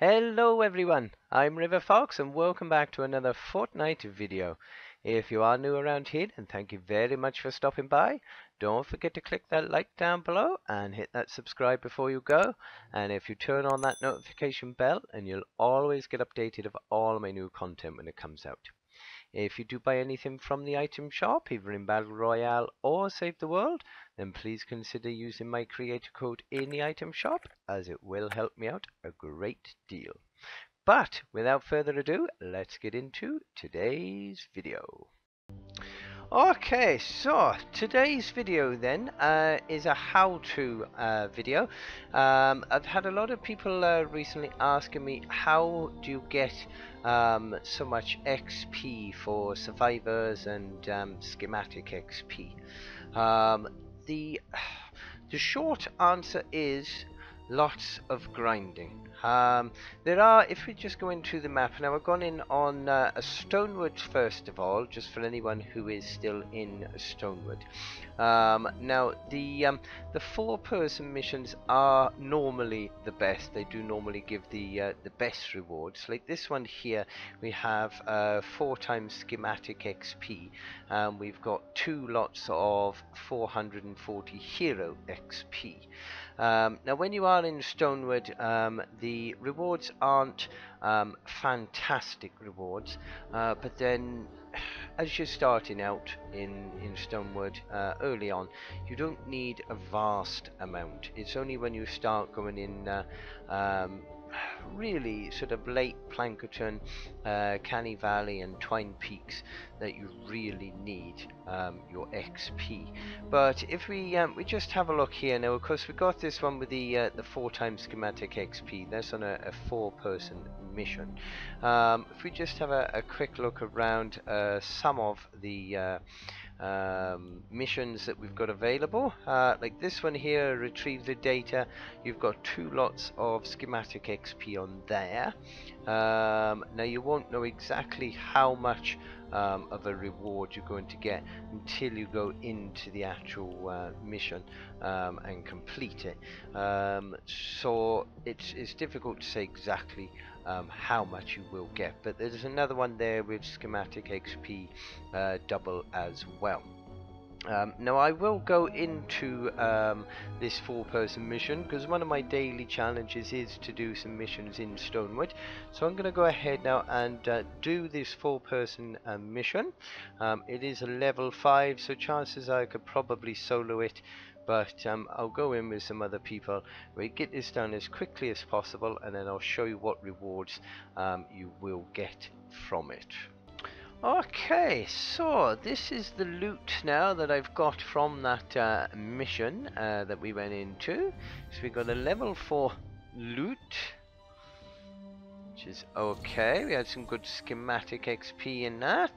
Hello everyone, I'm River Fox and welcome back to another Fortnite video. If you are new around here, then thank you very much for stopping by. Don't forget to click that like down below and hit that subscribe before you go. And if you turn on that notification bell, and you'll always get updated of all my new content when it comes out. If you do buy anything from the item shop, either in Battle Royale or Save the World, then please consider using my creator code in the item shop as it will help me out a great deal. But without further ado, let's get into today's video. Okay, so today's video then uh, is a how-to uh, video. Um, I've had a lot of people uh, recently asking me how do you get um, so much XP for survivors and um, schematic XP. Um, the the short answer is lots of grinding. Um, there are, if we just go into the map, now we've gone in on uh, a Stonewood first of all, just for anyone who is still in Stonewood. Um, now, the um, the four-person missions are normally the best. They do normally give the uh, the best rewards. Like this one here, we have uh, four times schematic XP. Um, we've got two lots of 440 hero XP. Um, now, when you are in Stonewood, um, the rewards aren't um, fantastic rewards, uh, but then as you're starting out in, in Stonewood uh, early on, you don't need a vast amount. It's only when you start going in uh, um, really sort of late Plankerton, uh, Canny Valley and Twine Peaks that you really need um, your XP. But if we um, we just have a look here now, of course we got this one with the uh, the four times schematic XP. That's on a, a four person mission. Um, if we just have a, a quick look around uh, some of the uh, um, missions that we've got available. Uh, like this one here, retrieve the data. You've got two lots of schematic XP on there. Um, now you won't know exactly how much um, of a reward you're going to get until you go into the actual uh, mission um, and complete it. Um, so it's, it's difficult to say exactly um, how much you will get. But there's another one there with schematic XP uh, double as well. Um, now I will go into um, this four-person mission because one of my daily challenges is to do some missions in Stonewood. So I'm going to go ahead now and uh, do this four-person uh, mission. Um, it is a level 5 so chances are I could probably solo it but um, I'll go in with some other people. We get this done as quickly as possible and then I'll show you what rewards um, you will get from it. Okay so this is the loot now that I've got from that uh, mission uh, that we went into. So we got a level 4 loot which is okay. We had some good schematic XP in that.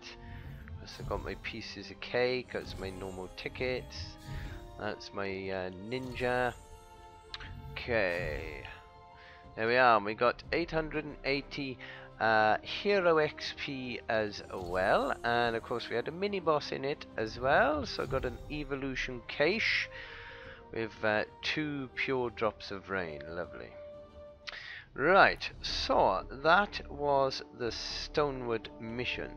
I got my pieces of cake, got my normal tickets, that's my uh, ninja. Okay. There we are. We got 880 uh, hero XP as well. And of course we had a mini boss in it as well. So I got an evolution cache with uh, two pure drops of rain. Lovely. Right, so that was the Stonewood mission.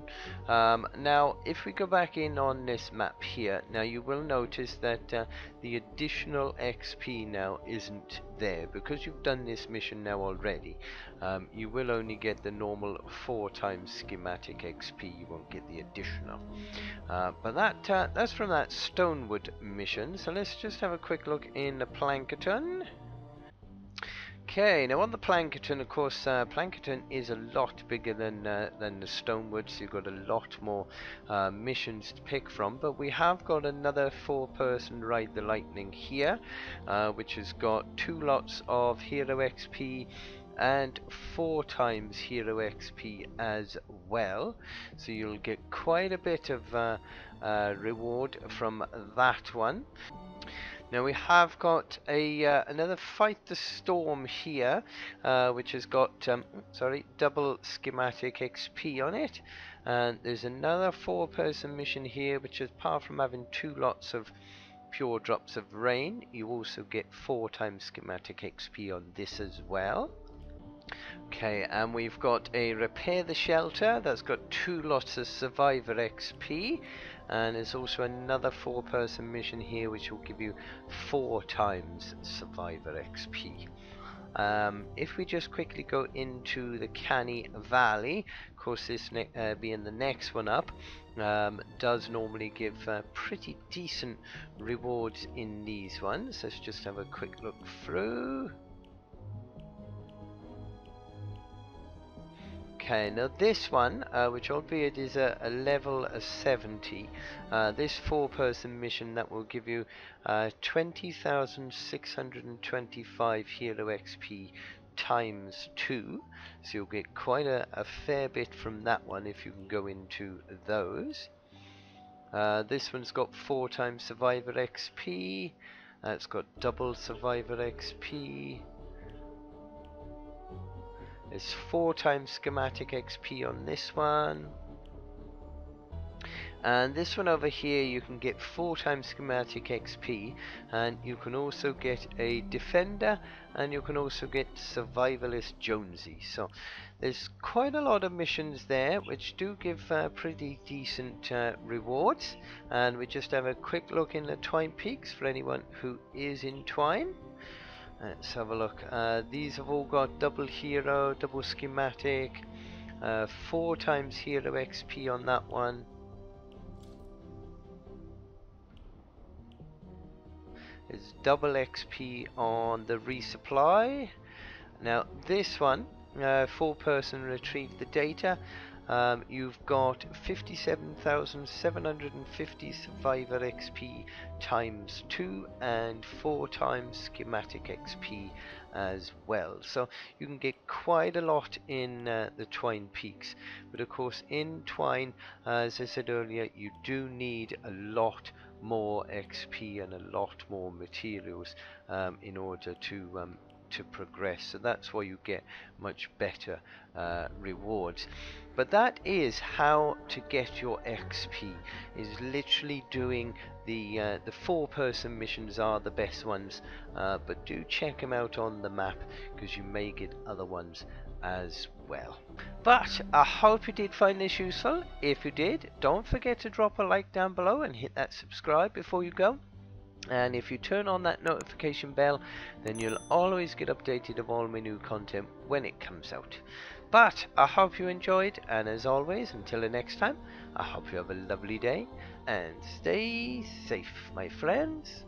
Um, now, if we go back in on this map here, now you will notice that uh, the additional XP now isn't there. Because you've done this mission now already, um, you will only get the normal 4 times schematic XP, you won't get the additional. Uh, but that uh, that's from that Stonewood mission, so let's just have a quick look in the Plankerton. Okay, now on the Plankerton, of course, uh, Plankerton is a lot bigger than uh, than the Stonewood, so you've got a lot more uh, missions to pick from. But we have got another four-person Ride the Lightning here, uh, which has got two lots of Hero XP and four times Hero XP as well. So you'll get quite a bit of uh, uh, reward from that one. Now we have got a uh, another Fight the Storm here, uh, which has got um, sorry double schematic XP on it, and there's another four-person mission here, which is apart from having two lots of pure drops of rain, you also get four times schematic XP on this as well. Okay, and we've got a repair the shelter that's got two lots of survivor XP, and there's also another four person mission here which will give you four times survivor XP. Um, if we just quickly go into the Canny Valley, of course this uh, being the next one up, um, does normally give uh, pretty decent rewards in these ones. Let's just have a quick look through. Okay, now this one, uh, which albeit is a, a level of 70, uh, this four-person mission that will give you uh, 20,625 hero XP times 2, so you'll get quite a, a, fair bit from that one if you can go into those. Uh, this one's got 4 times survivor XP, uh, it's got double survivor XP, there's 4 times schematic XP on this one. And this one over here you can get 4 times schematic XP and you can also get a defender and you can also get survivalist Jonesy. So there's quite a lot of missions there which do give uh, pretty decent uh, rewards and we just have a quick look in the Twine Peaks for anyone who is in Twine. Let's have a look. Uh, these have all got double hero, double schematic, uh, four times hero XP on that one. It's double XP on the resupply. Now this one, uh, four person retrieve the data. Um, you've got 57,750 survivor XP times 2 and 4 times schematic XP as well. So you can get quite a lot in uh, the Twine Peaks. But of course in Twine, uh, as I said earlier, you do need a lot more XP and a lot more materials um, in order to um, to progress so that's why you get much better uh, rewards but that is how to get your XP is literally doing the uh, the four person missions are the best ones uh, but do check them out on the map because you may get other ones as well. But I hope you did find this useful. If you did, don't forget to drop a like down below and hit that subscribe before you go and if you turn on that notification bell then you'll always get updated of all my new content when it comes out. But I hope you enjoyed and as always until the next time I hope you have a lovely day and stay safe my friends